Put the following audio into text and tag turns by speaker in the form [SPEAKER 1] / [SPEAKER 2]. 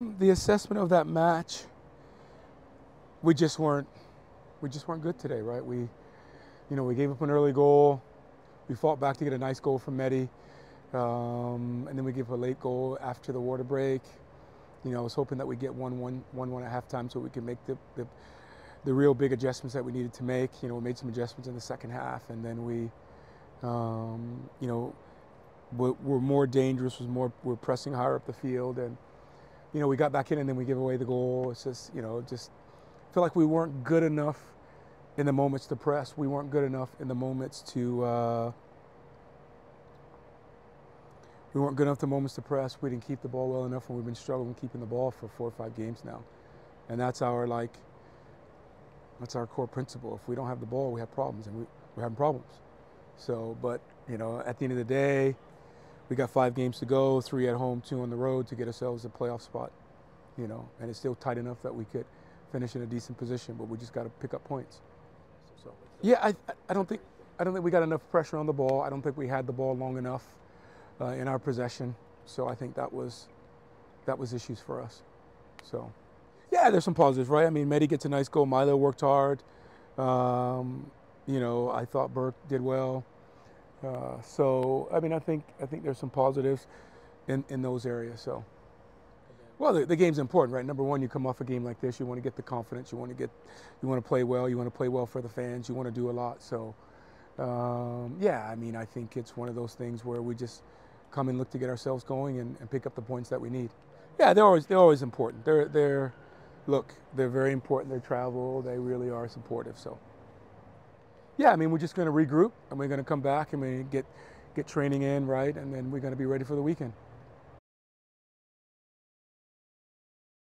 [SPEAKER 1] The assessment of that match, we just weren't, we just weren't good today, right? We, you know, we gave up an early goal. We fought back to get a nice goal from Medi, um, and then we gave a late goal after the water break. You know, I was hoping that we get one, one, one, one at halftime so we could make the, the, the real big adjustments that we needed to make. You know, we made some adjustments in the second half, and then we, um, you know, we're, we're more dangerous. Was more, we're pressing higher up the field, and you know, we got back in, and then we give away the goal. It's just, you know, just feel like we weren't good enough in the moments to press. We weren't good enough in the moments to. Uh, we weren't good enough the moments to press. We didn't keep the ball well enough, and we've been struggling keeping the ball for four or five games now. And that's our like. That's our core principle. If we don't have the ball, we have problems, and we, we're having problems. So, but you know, at the end of the day, we got five games to go, three at home, two on the road to get ourselves a playoff spot. You know, and it's still tight enough that we could finish in a decent position, but we just got to pick up points. So, yeah, I, I don't think I don't think we got enough pressure on the ball. I don't think we had the ball long enough uh, in our possession. So I think that was that was issues for us. So, yeah, there's some positives, right? I mean, Medi gets a nice goal. Milo worked hard. Um, you know, I thought Burke did well. Uh, so, I mean, I think I think there's some positives in, in those areas. So, well, the, the, game's important, right? Number one, you come off a game like this, you want to get the confidence, you want to get, you want to play well, you want to play well for the fans, you want to do a lot. So, um, yeah, I mean, I think it's one of those things where we just come and look to get ourselves going and, and pick up the points that we need. Yeah, they're always they're always important. They're they're look, they're very important. They travel, they really are supportive. So. Yeah, I mean, we're just going to regroup and we're going to come back and we get get training in, right? And then we're going to be ready for the weekend.